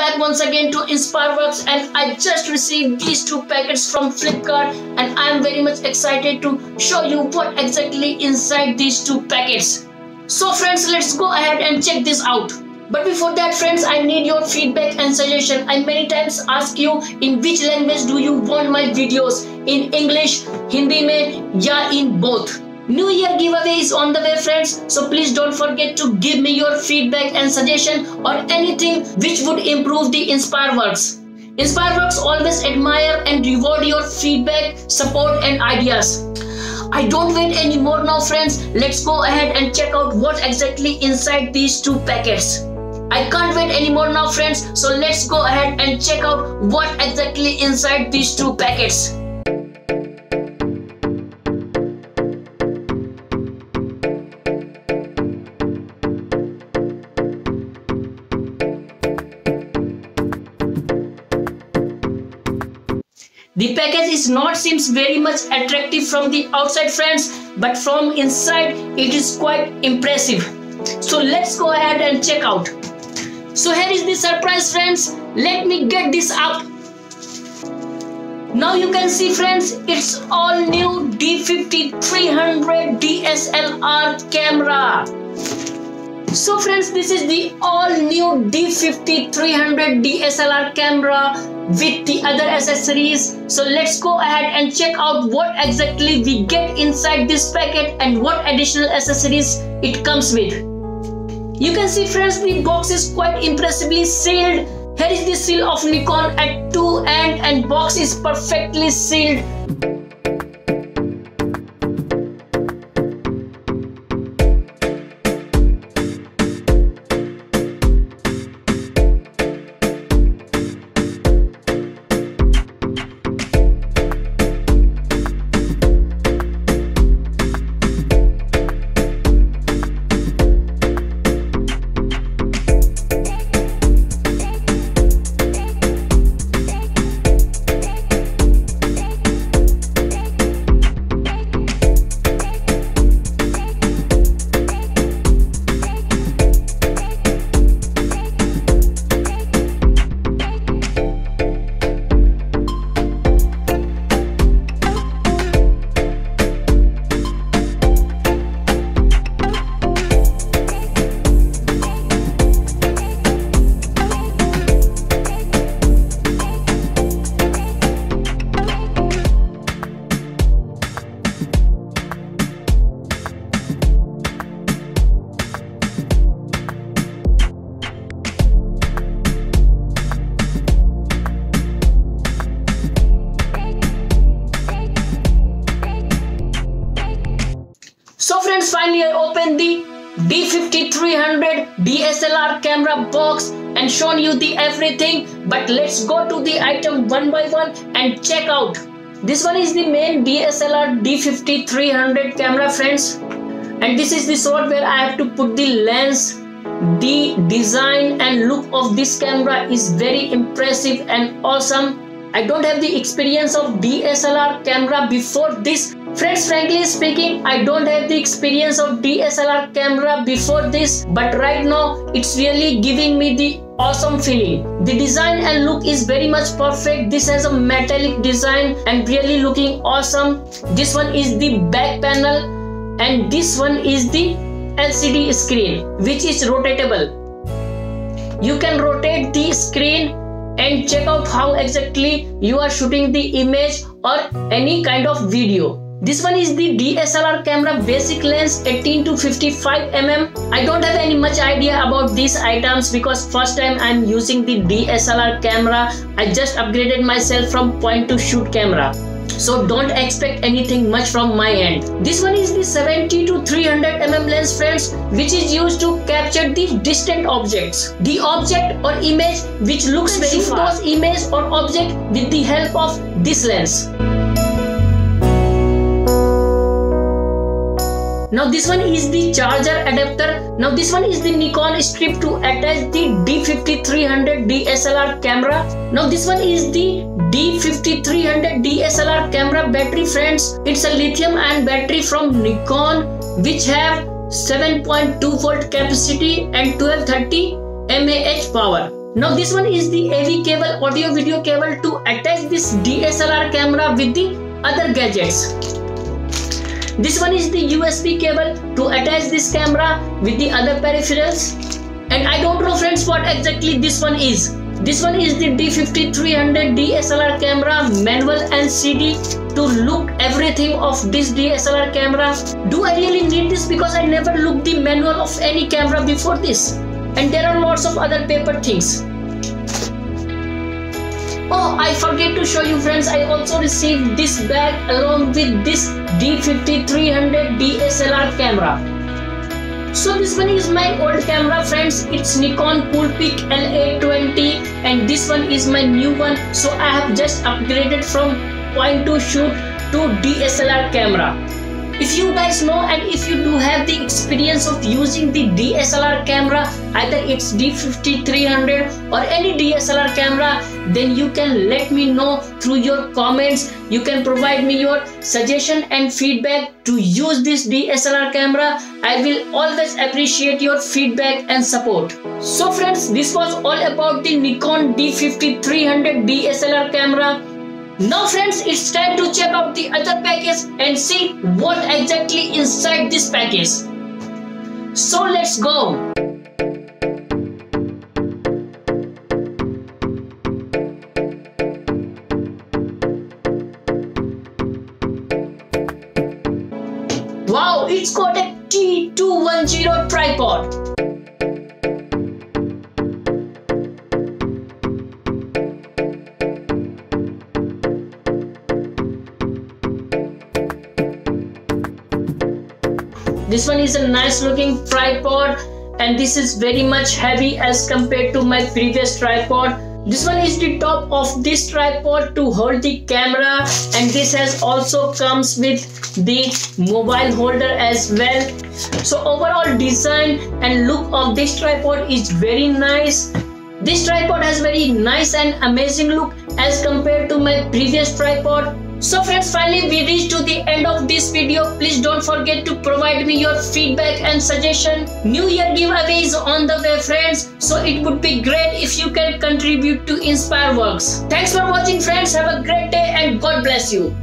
back once again to Inspireworks and I just received these two packets from Flipkart and I'm very much excited to show you what exactly inside these two packets. So friends, let's go ahead and check this out. But before that friends, I need your feedback and suggestion. I many times ask you in which language do you want my videos? In English, Hindi mein, ya in both. New Year giveaway is on the way friends so please don't forget to give me your feedback and suggestion or anything which would improve the Inspire Inspireworks. Inspireworks always admire and reward your feedback, support and ideas. I don't wait anymore now friends. Let's go ahead and check out what exactly inside these two packets. I can't wait anymore now friends. So let's go ahead and check out what exactly inside these two packets. The package is not seems very much attractive from the outside friends but from inside it is quite impressive. So let's go ahead and check out. So here is the surprise friends. Let me get this up. Now you can see friends it's all new D50 DSLR camera. So friends this is the all new D50 DSLR camera with the other accessories. So let's go ahead and check out what exactly we get inside this packet and what additional accessories it comes with. You can see friends the box is quite impressively sealed. Here is the seal of Nikon at two end and box is perfectly sealed friends, finally I opened the D5300 DSLR camera box and shown you the everything. But let's go to the item one by one and check out. This one is the main DSLR D5300 camera friends. And this is the slot where I have to put the lens. The design and look of this camera is very impressive and awesome I don't have the experience of DSLR camera before this. Friends, frankly speaking, I don't have the experience of DSLR camera before this, but right now it's really giving me the awesome feeling. The design and look is very much perfect. This has a metallic design and really looking awesome. This one is the back panel and this one is the LCD screen which is rotatable. You can rotate the screen and check out how exactly you are shooting the image or any kind of video. This one is the DSLR camera basic lens 18 to 55 mm. I don't have any much idea about these items because first time I'm using the DSLR camera. I just upgraded myself from point to shoot camera so don't expect anything much from my end. This one is the 70 to 300 mm lens friends which is used to capture the distant objects. The object or image which looks very far. those image or object with the help of this lens. Now this one is the charger adapter. Now this one is the Nikon strip to attach the D5300 DSLR camera. Now this one is the D5300 DSLR camera battery friends. It's a lithium ion battery from Nikon which have 7.2 volt capacity and 1230 mAh power. Now this one is the AV cable audio video cable to attach this DSLR camera with the other gadgets. This one is the USB cable to attach this camera with the other peripherals. And I don't know friends what exactly this one is. This one is the D5300 DSLR camera manual and CD to look everything of this DSLR camera. Do I really need this because I never looked the manual of any camera before this. And there are lots of other paper things. Oh, I forget to show you friends, I also received this bag along with this D5300 DSLR camera. So this one is my old camera friends. It's Nikon Coolpix L820 and this one is my new one. So I have just upgraded from point to shoot to DSLR camera if you guys know and if you do have the experience of using the DSLR camera either it's D5300 or any DSLR camera then you can let me know through your comments. You can provide me your suggestion and feedback to use this DSLR camera. I will always appreciate your feedback and support. So friends this was all about the Nikon D5300 DSLR camera now friends, it's time to check out the other package and see what exactly inside this package. So let's go. Wow, it's got a T210 tripod. This one is a nice looking tripod and this is very much heavy as compared to my previous tripod. This one is the top of this tripod to hold the camera and this has also comes with the mobile holder as well. So overall design and look of this tripod is very nice. This tripod has very nice and amazing look as compared to my previous tripod so friends, finally we reached to the end of this video. Please don't forget to provide me your feedback and suggestion. New Year giveaway is on the way friends. So it would be great if you can contribute to Inspire Works. Thanks for watching friends. Have a great day and God bless you.